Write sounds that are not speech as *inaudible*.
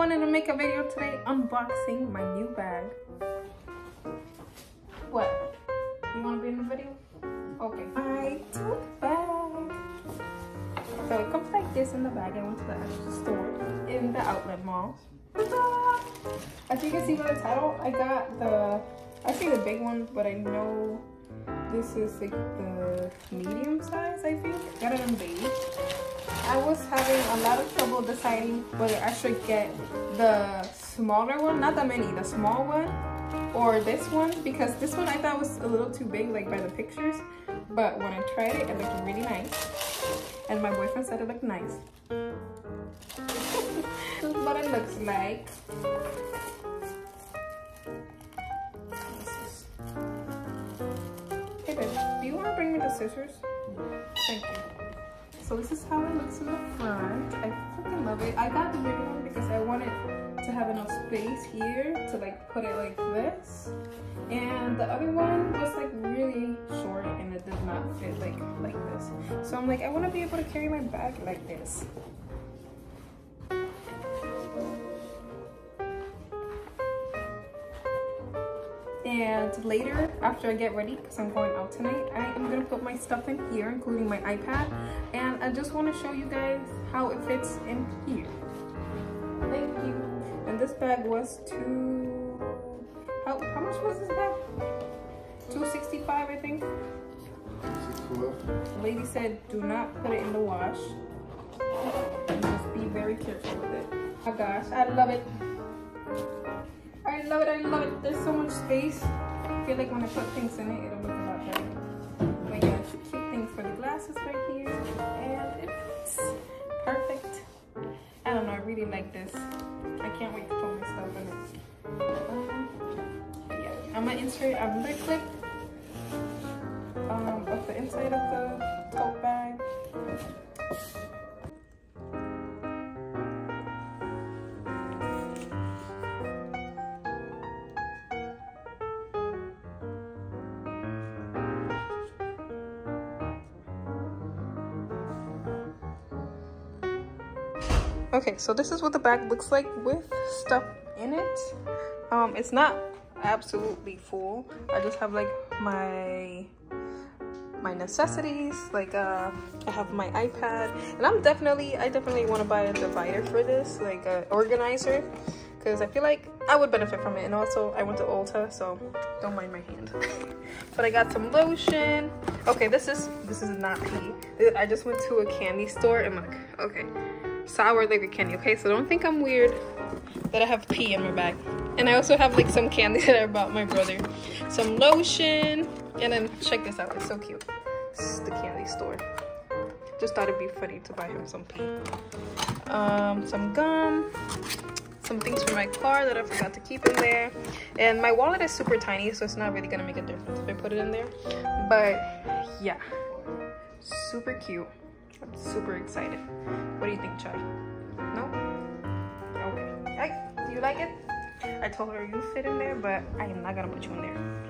wanted to make a video today unboxing my new bag. What? You want to be in the video? Okay. My tote bag. So it comes like this in the bag. I went to the actual store in the outlet mall. As you can see by the title, I got the, I see the big one, but I know this is like the medium size, I think. Got it in beige. I was having a lot of trouble deciding whether I should get the smaller one, not the mini, the small one, or this one, because this one I thought was a little too big, like by the pictures. But when I tried it, it looked really nice. And my boyfriend said it looked nice. this is what it looks like. Hey babe, do you want to bring me the scissors? Thank you. So this is how it looks in the front. I freaking love it. I got the bigger one because I wanted to have enough space here to like put it like this. And the other one was like really short and it did not fit like like this. So I'm like, I want to be able to carry my bag like this. And later, after I get ready, because I'm going out tonight, I am going to put my stuff in here, including my iPad. And I just want to show you guys how it fits in here. Thank you. And this bag was two... How, how much was this bag? 265 I think. The lady said, do not put it in the wash. Just be very careful with it. Oh gosh, I love it. I love it, I love it. There's so much space. I feel like when I put things in it, it'll look a lot better. But yeah, cute things for the glasses right here. And it's perfect. I don't know, I really like this. I can't wait to put my stuff in it. Um, yeah, I'm gonna insert another clip um, of the inside of the Okay, so this is what the bag looks like with stuff in it. Um, it's not absolutely full. I just have like my my necessities like uh i have my ipad. And i'm definitely i definitely want to buy a divider for this like a organizer because i feel like i would benefit from it. And also i went to ulta so don't mind my hand. *laughs* But i got some lotion. Okay this is this is not pee i just went to a candy store. And look okay sour liquor candy okay so don't think i'm weird that i have pee in my bag and i also have like some candy *laughs* that i bought my brother some lotion and then check this out, it's so cute. This is the candy store. Just thought it'd be funny to buy him some pee. Um, some gum, some things for my car that I forgot to keep in there. And my wallet is super tiny, so it's not really gonna make a difference if I put it in there. But yeah, super cute. I'm super excited. What do you think, Chai? No? Okay. Hey, do you like it? I told her you fit in there, but I am not gonna put you in there.